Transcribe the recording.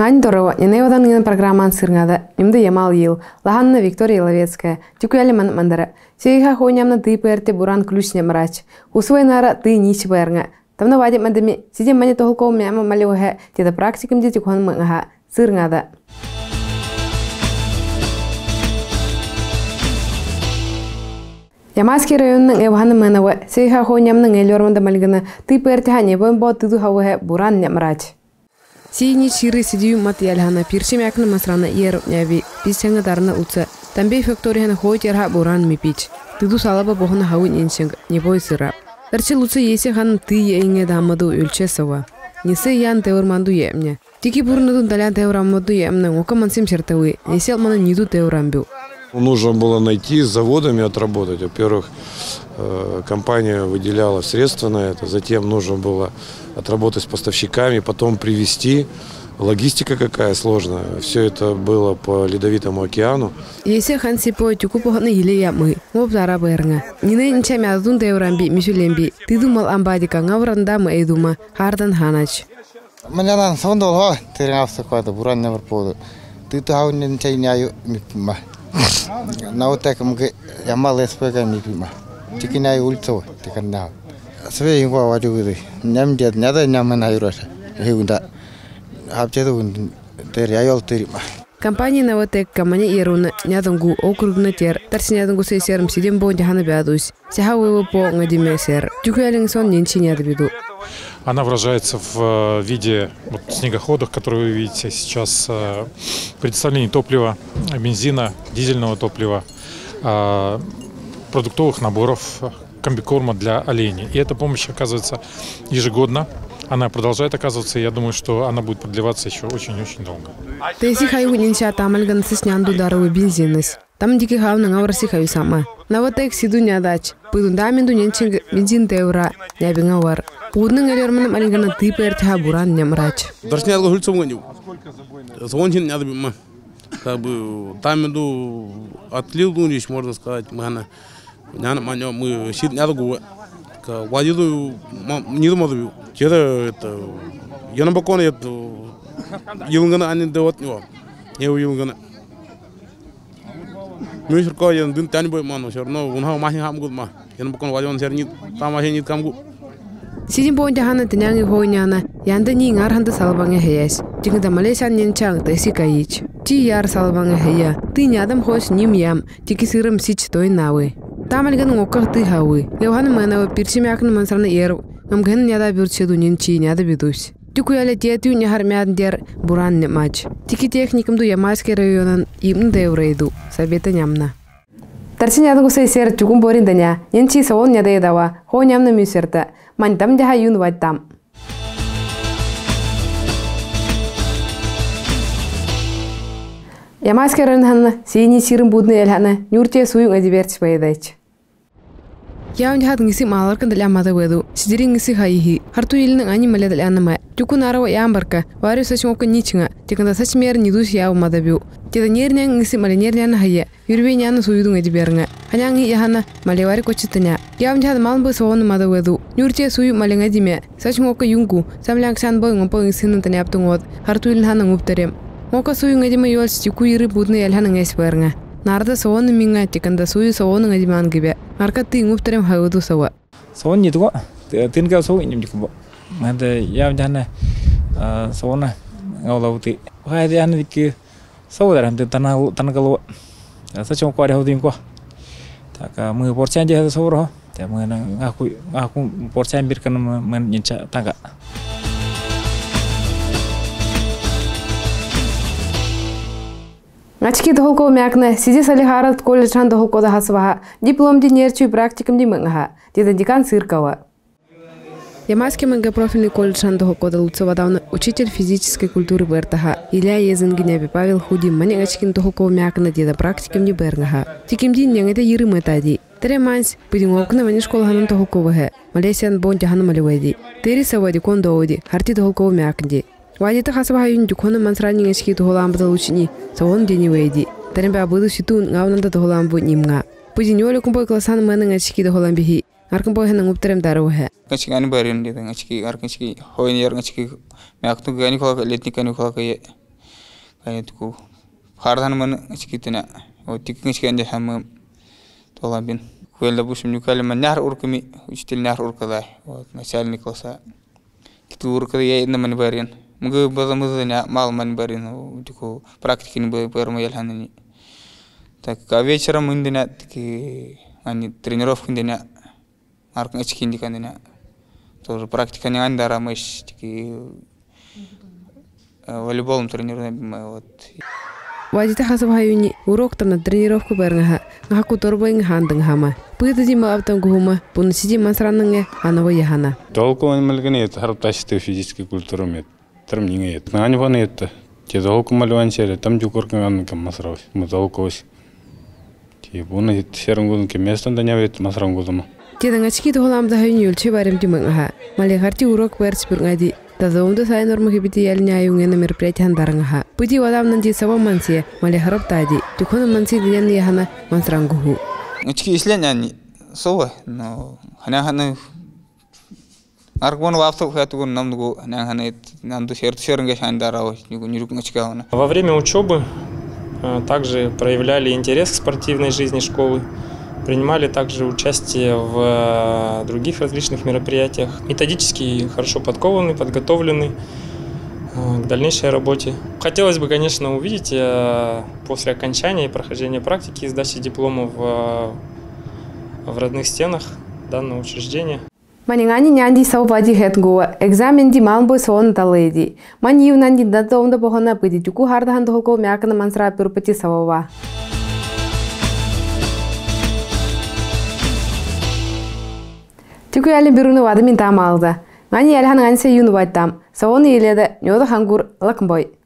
Нань дорого, не неводан ген программан сыргада, немді Ямал ел, лаханна Виктория Ловецкая, тюкуяли ман мандара. Сейха хойнямна ты перте буран ключня мрач. Усвой нара ты нич бернга. Тамна вади мандами, сидим мани толком мяма малеуhe, теда практикам дети хон мэнга, сыргада. Ямаски районның эвханы мэнава, сейха хойнямның элёрманда малгана, ты перте хане бон бо тыду хауhe буран нямрач. Сини чиры сидию мат ялхана пиршим якны масрана ер няви писчанга дарна утса. Тамбе фактория хана хой терха буран ми пич. Тыду салаба бохна хауин иншинг небой сыра. Тарчы луца есе хан ты еңе дамаду өлче сава. Нисе ян теурманду емне. Тики бурнадун талян теурамаду емне ока мансим чертауи. Несел мана ниду теурамбю. Нужно было найти с заводами отработать. Во-первых, э, компания выделяла средства на это, затем нужно было отработать с поставщиками, потом привести. Логистика какая сложная. Все это было по Ледовитому океану. Есе хансипо тюкупохны еле ямы. Мобдара бернга. Нине ничами азун деврамби мишулемби. Ты думал амбадика ngavranda мы эдума. Хардан ханач. Маняран сондолго терен авсаквады буран не барподу. Ты тау ничай няю мипма. Наутек мге ямал эспега мипма. Тикинай ульцо тиканна. Све ингwa wajugiri. Nyamdiat nyada nyaman ayurasa. Hiunda. Хабчеду тер яйол терima. Компания Наватек камани еруна нядангу округна тер тарси нядангу сей серм сидем бон жахана бядусь. Сяха уева по нgadиме сер. Тюкуялин сон нинчи няда биду. Она выражается в виде вот, снегоходов, которые вы видите сейчас, э, топлива, бензина, дизельного топлива, э, продуктовых наборов, комбикорма для оленей. И эта помощь оказывается ежегодно она продолжает оказываться, и я думаю, что она будет продлеваться еще очень-очень долго. Ты хайгун инча тамал гансис нянду даруы бензинность. Там дики хавнын аврасы хаю сама. Наватек сиду нядач. Пыдунда ду нянчинг бензин тевра нябинга вар. Пудның элермін әлгіні тип әртіға буран немрач. Даршын ялғы хүлсім ғаню. Соған жин няды бімма. Как бы там отлил, ну, можно сказать, мы она. Няна мы сид не гуэ. că Wadidu, nidu madu, cedă, eu n-am băcone, eu ngana ani de wat niwa, eu eu ngana. Mișur că eu din tani boi mano, șor no, un hau mașin ham gud ma, eu n-am băcone Wadidu, șer nit, ta mașin nit cam gud. Sizin boin de hanan tenyang hoi nyana, yanda ni ngar handa salbange heyes. Jingda Malaysia nyen chang te sikaiich. Ti yar salbange heya, ti nyadam hos nim yam, ti kisiram sich toy nawe. Тамалган ngokka ты хауи. Явхан мана пирчимякн мансарна ер. Мамген няда бюрчеду нен чи няда бидус. Тюкуяле тетю няхар мяддер буран немач. Тики техникамду Ямайский районан имн деврейду. Сабета нямна. Тарси нядын гусай сер тюкун борин даня. Нен чи савон няда едава. Хо нямна мюсерта. Мантам jaha юн ваттам. Ямайский районан сини сирин будны элхана. Нюрте суюн адиберч байдач. Yaun hat ngisi malar kan dalya mata wedu. Sidiri ngisi hai hi. Hartu ilin ani mala dalya nama. Tuku narawa yam barka. Wari sach mo kan nichinga. Tikanda sach mer ni dus yaw mata biu. Tida nyer nyang ngisi mala nyer nyang hai. Yurbi nyang su yudu ngedi bernga. Hanyang hi yahana mala wari kochitanya. Yaun hat mal bu so on mata wedu. Nyurche su yu mala ngedi me. Sach mo ka yungu. Samlang san bo ngopo ngisi nan tanyap tungot. Hartu ilin han nguptarem. Moka su yu ngedi me yol chi ku yiri budne yalhan ngais bernga. Нарда соон минга тиканда суyu соон ngaji man gibe. Marka ti nguptarem hawdu sawa. Soon nyidgo. Tin ka so inyim dikbo. Mande yam jana soona ngawlauti. Hai de an dik so daram te tana tana kalo. Sa chong ko hawdin ko. Ta ka mu porchan je so ro. Ta mu na Ngachki doholko mякна сиди сали харат колледжан доholko да хасваха диплом ди нерчу практикум ди мэнгаха дида декан сыркова. Ямайский многопрофильный колледж Андохоко Луцева давно учитель физической культуры Бертаха. Илья Езенгинеби Павел Худи Манегачкин Дохоко мякна дида практикум ди Бергаха. Тикимди нянгете йырым этади. Тере манс пидингокна мани школа ханам Дохоковаhe. Малесиан бон жахана малеведи. Тери савади кондооди. Харти Дохоко мякнди. Вадита хасаба юн жукона мансрани ngешки тухолам бадал учни савон дени вейди. Тарен ба буду ситун ngавнанда тухолам бу нимга. Пуди ньоле кумбой класан мана ngешки тухолам бихи. Аркан бой хана ngуптерем дару he. Ngешки ани барин ди ngешки аркан ngешки hoin yar ngешки мякту гани khola летни кани khola кае. кайны туку хардан тикин ичкенде хам тола бин вот начальник класса я мал практики не так а вечером индина таки они тренировки индина арк очки индика индина тоже практика не андара мыш таки волейболом тренируем вот Wajita hasab hayuni urok tamna гума пун сиди масраннанге анава яхана. Толку мэлгэни эт харап ташты физический культуру мет. Тарм нинге эт. Нани вана эт. Те толку малван сере там жукоркан ан кам масрав. Му толку ос. Те буна эт серангун ке местан да нявет масрангудума. Те да ngachki to holam da hayuni ulche барем димангаха. Мале харти урок берс пурнгади Тазаумда сай норма хибити ял няюнгена мероприятиян дарангаха. Пути вадам нанди сава манси, мале харап тади. Тухона манси диян яхана мансрангуху. Учки ислен яни сова, но хана хана Аргон вафту хату намдугу хана хана намду шерт шернге шандарау нюрук начка Во время учебы также проявляли интерес к спортивной жизни школы принимали также участие в других различных мероприятиях. Методически хорошо подкованы, подготовлены к дальнейшей работе. Хотелось бы, конечно, увидеть после окончания и прохождения практики и сдачи дипломов в родных стенах данного учреждения. Манingani nyandi sau baji het go examen di malbo son taledi. Man yu nandi dato onda bohona pidi juku harda hando hoko myakana mansra purpati sawawa. Тюкü әлі біруні вады мен там алды. Мәне әлі хан әнсе юны байтам. Сауыны еледі, нёды хангур лакмбой.